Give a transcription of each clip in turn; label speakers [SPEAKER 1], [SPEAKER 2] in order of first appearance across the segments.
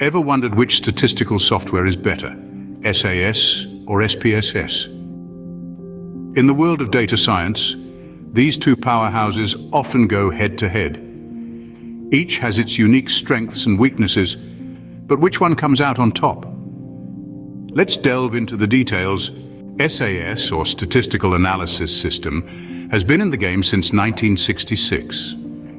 [SPEAKER 1] Ever wondered which statistical software is better, SAS or SPSS? In the world of data science, these two powerhouses often go head-to-head. Each has its unique strengths and weaknesses, but which one comes out on top? Let's delve into the details. SAS, or Statistical Analysis System, has been in the game since 1966.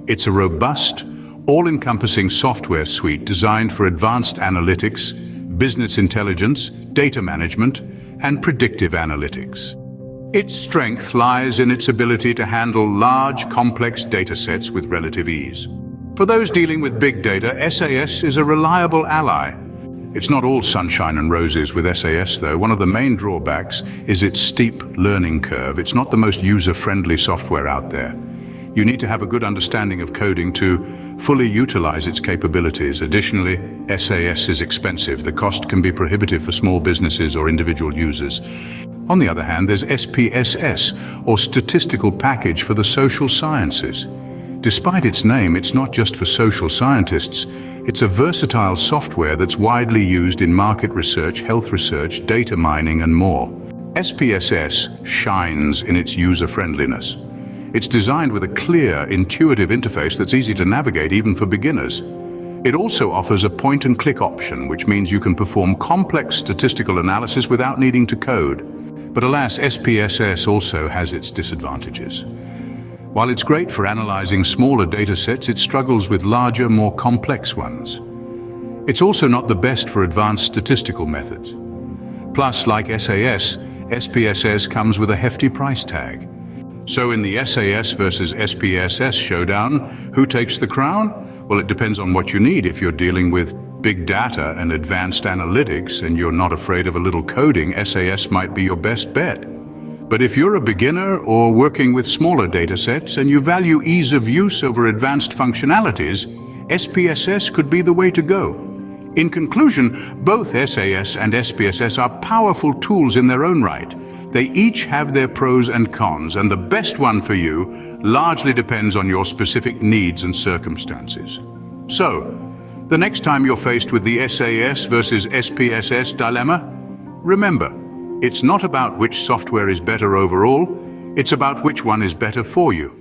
[SPEAKER 1] It's a robust, all-encompassing software suite designed for advanced analytics, business intelligence, data management, and predictive analytics. Its strength lies in its ability to handle large, complex datasets with relative ease. For those dealing with big data, SAS is a reliable ally. It's not all sunshine and roses with SAS, though. One of the main drawbacks is its steep learning curve. It's not the most user-friendly software out there. You need to have a good understanding of coding to fully utilize its capabilities. Additionally, SAS is expensive. The cost can be prohibitive for small businesses or individual users. On the other hand, there's SPSS, or Statistical Package for the Social Sciences. Despite its name, it's not just for social scientists. It's a versatile software that's widely used in market research, health research, data mining, and more. SPSS shines in its user-friendliness. It's designed with a clear, intuitive interface that's easy to navigate even for beginners. It also offers a point-and-click option, which means you can perform complex statistical analysis without needing to code. But alas, SPSS also has its disadvantages. While it's great for analyzing smaller datasets, it struggles with larger, more complex ones. It's also not the best for advanced statistical methods. Plus, like SAS, SPSS comes with a hefty price tag. So in the SAS versus SPSS showdown, who takes the crown? Well, it depends on what you need. If you're dealing with big data and advanced analytics and you're not afraid of a little coding, SAS might be your best bet. But if you're a beginner or working with smaller datasets and you value ease of use over advanced functionalities, SPSS could be the way to go. In conclusion, both SAS and SPSS are powerful tools in their own right. They each have their pros and cons, and the best one for you largely depends on your specific needs and circumstances. So, the next time you're faced with the SAS versus SPSS dilemma, remember, it's not about which software is better overall, it's about which one is better for you.